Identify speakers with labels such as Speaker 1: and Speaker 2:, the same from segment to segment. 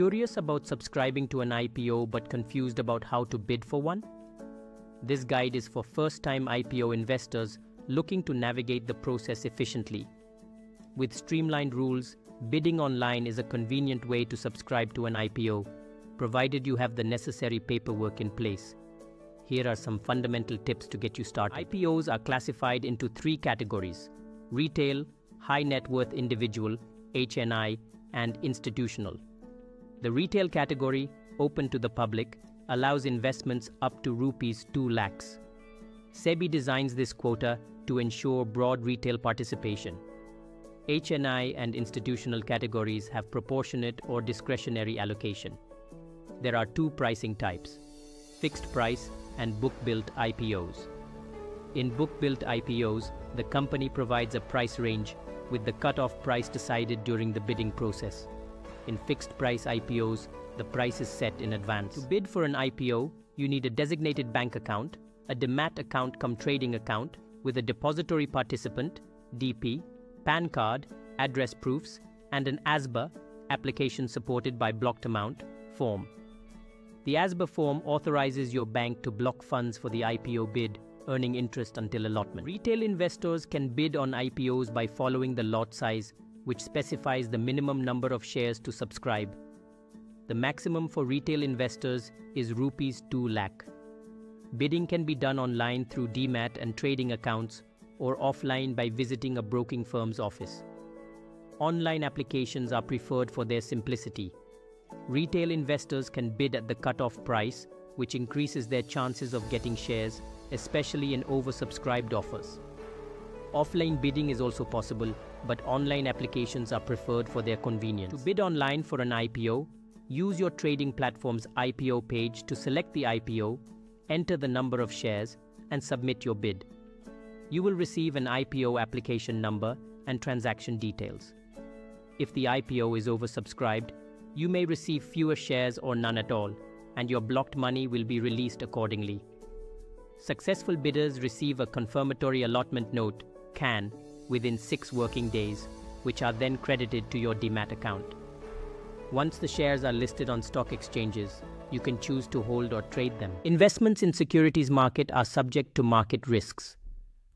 Speaker 1: Curious about subscribing to an IPO but confused about how to bid for one? This guide is for first time IPO investors looking to navigate the process efficiently. With streamlined rules, bidding online is a convenient way to subscribe to an IPO, provided you have the necessary paperwork in place. Here are some fundamental tips to get you started. IPOs are classified into three categories retail, high net worth individual, HNI, and institutional. The retail category, open to the public, allows investments up to rupees 2 lakhs. SEBI designs this quota to ensure broad retail participation. HNI and institutional categories have proportionate or discretionary allocation. There are two pricing types, fixed price and book-built IPOs. In book-built IPOs, the company provides a price range with the cut-off price decided during the bidding process. In fixed price IPOs, the price is set in advance. To bid for an IPO, you need a designated bank account, a demat account cum trading account with a depository participant, DP, PAN card, address proofs, and an ASBA, application supported by blocked amount, form. The ASBA form authorizes your bank to block funds for the IPO bid, earning interest until allotment. Retail investors can bid on IPOs by following the lot size which specifies the minimum number of shares to subscribe. The maximum for retail investors is rupees 2 lakh. Bidding can be done online through DMAT and trading accounts or offline by visiting a broking firm's office. Online applications are preferred for their simplicity. Retail investors can bid at the cutoff price, which increases their chances of getting shares, especially in oversubscribed offers. Offline bidding is also possible, but online applications are preferred for their convenience. To bid online for an IPO, use your trading platform's IPO page to select the IPO, enter the number of shares, and submit your bid. You will receive an IPO application number and transaction details. If the IPO is oversubscribed, you may receive fewer shares or none at all, and your blocked money will be released accordingly. Successful bidders receive a confirmatory allotment note, CAN, within six working days, which are then credited to your DMAT account. Once the shares are listed on stock exchanges, you can choose to hold or trade them. Investments in securities market are subject to market risks.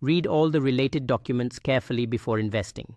Speaker 1: Read all the related documents carefully before investing.